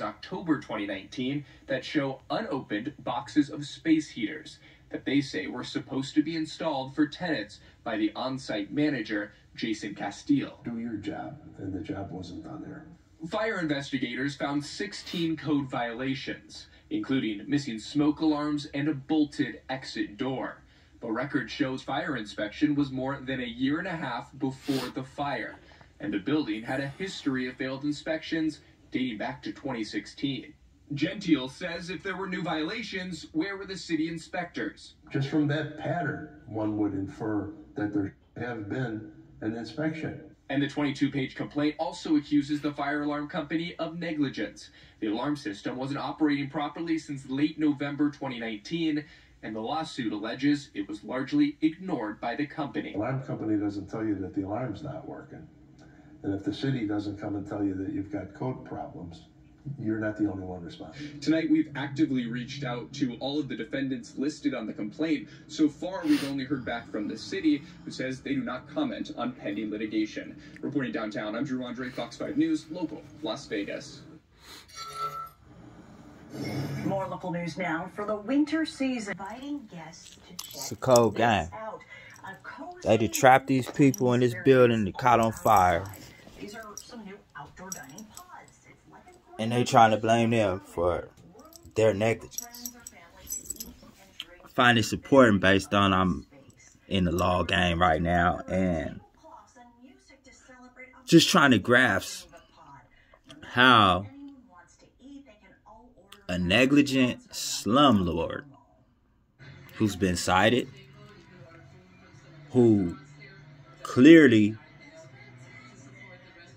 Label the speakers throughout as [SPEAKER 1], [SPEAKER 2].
[SPEAKER 1] October 2019 that show unopened boxes of space heaters that they say were supposed to be installed for tenants by the on site manager, Jason Castile.
[SPEAKER 2] Do your job, and the job wasn't done there.
[SPEAKER 1] Fire investigators found 16 code violations, including missing smoke alarms and a bolted exit door. But record shows fire inspection was more than a year and a half before the fire, and the building had a history of failed inspections dating back to 2016. Gentile says if there were new violations, where were the city inspectors?
[SPEAKER 2] Just from that pattern, one would infer that there have been an inspection.
[SPEAKER 1] And the 22 page complaint also accuses the fire alarm company of negligence. The alarm system wasn't operating properly since late November 2019, and the lawsuit alleges it was largely ignored by the company.
[SPEAKER 2] The alarm company doesn't tell you that the alarm's not working. And if the city doesn't come and tell you that you've got code problems, you're not the only one responding.
[SPEAKER 1] Tonight, we've actively reached out to all of the defendants listed on the complaint. So far, we've only heard back from the city, who says they do not comment on pending litigation. Reporting downtown, I'm Drew Andre, Fox 5 News, local, Las Vegas.
[SPEAKER 3] More local news now for the winter season. Inviting guests to check
[SPEAKER 4] It's a cold game. They just trapped these people in this building that caught on fire.
[SPEAKER 3] These are some new outdoor dining pods.
[SPEAKER 4] And they trying to blame them for their negligence. I find this important based on I'm in the law game right now and just trying to grasp how a negligent slumlord who's been cited, who clearly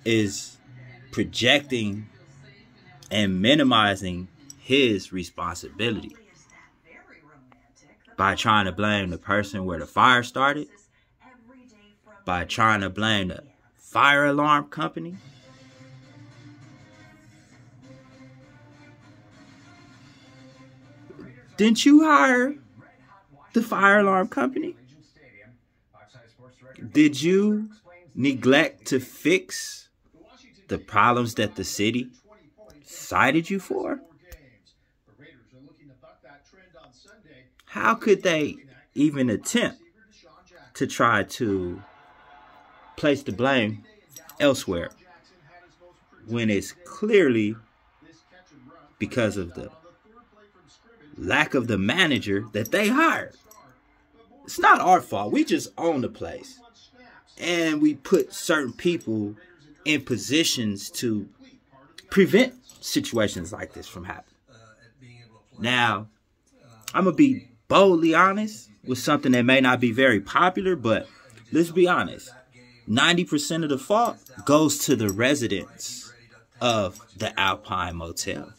[SPEAKER 4] is projecting and minimizing his responsibility by trying to blame the person where the fire started, by trying to blame the fire alarm company. Didn't you hire the fire alarm company? Did you neglect to fix the problems that the city cited you for? How could they even attempt to try to place the blame elsewhere when it's clearly because of the lack of the manager that they hired? It's not our fault. We just own the place. And we put certain people in positions to prevent situations like this from happening. Now, I'm going to be boldly honest with something that may not be very popular, but let's be honest. 90% of the fault goes to the residents of the Alpine Motel.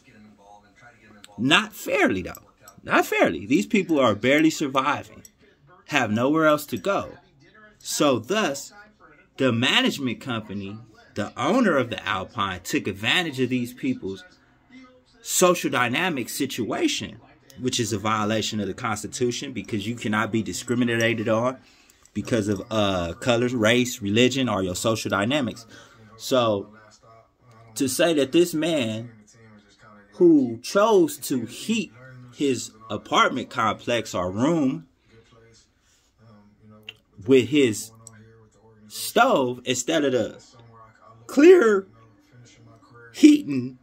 [SPEAKER 4] Not fairly, though. Not fairly. These people are barely surviving, have nowhere else to go. So, thus, the management company the owner of the Alpine took advantage of these people's social dynamic situation, which is a violation of the Constitution because you cannot be discriminated on because of uh, colors, race, religion, or your social dynamics. So, to say that this man who chose to heat his apartment complex or room with his stove instead of the clear heating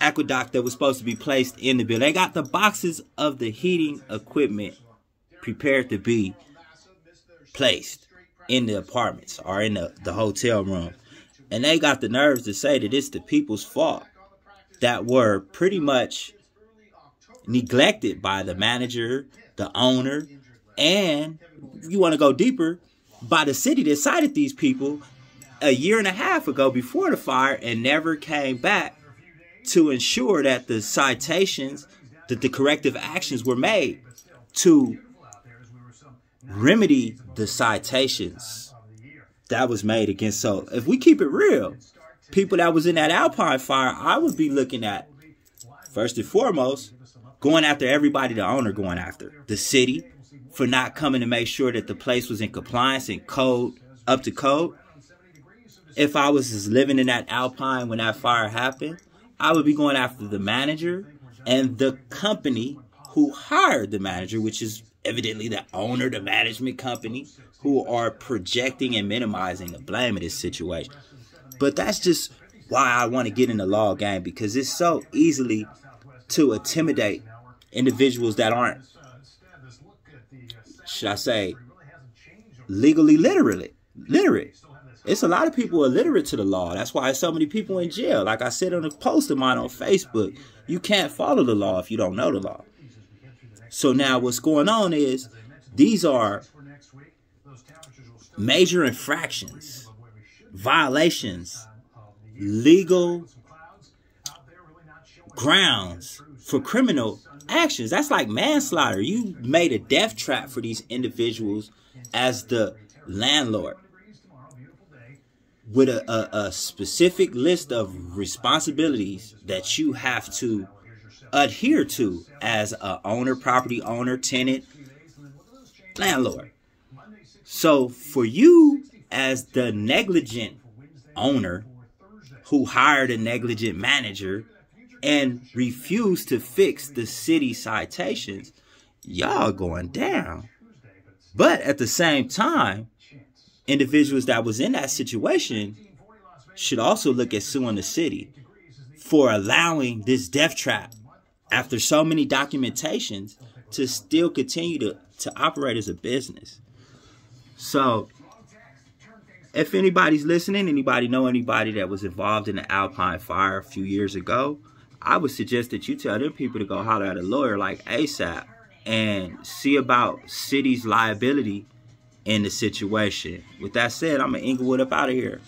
[SPEAKER 4] aqueduct that was supposed to be placed in the building. They got the boxes of the heating equipment prepared to be placed in the apartments or in the, the hotel room. And they got the nerves to say that it's the people's fault that were pretty much neglected by the manager, the owner, and you want to go deeper, by the city that cited these people a year and a half ago before the fire and never came back to ensure that the citations, that the corrective actions were made to remedy the citations that was made against. So if we keep it real, people that was in that Alpine fire, I would be looking at first and foremost going after everybody the owner going after the city for not coming to make sure that the place was in compliance and code up to code if I was just living in that Alpine when that fire happened, I would be going after the manager and the company who hired the manager, which is evidently the owner, the management company, who are projecting and minimizing the blame of this situation. But that's just why I want to get in the law game because it's so easily to intimidate individuals that aren't, should I say, legally literate. Literate. It's a lot of people illiterate to the law. That's why so many people in jail. Like I said on a post of mine on Facebook, you can't follow the law if you don't know the law. So now what's going on is these are major infractions, violations, legal grounds for criminal actions. That's like manslaughter. You made a death trap for these individuals as the landlord with a, a, a, specific list of responsibilities that you have to adhere to as a owner, property owner, tenant, landlord. So for you as the negligent owner who hired a negligent manager and refused to fix the city citations, y'all going down. But at the same time, individuals that was in that situation should also look at suing the city for allowing this death trap after so many documentations to still continue to, to operate as a business. So if anybody's listening, anybody know anybody that was involved in the Alpine fire a few years ago, I would suggest that you tell them people to go holler at a lawyer like ASAP and see about city's liability in the situation. With that said, I'm an Inglewood up out of here.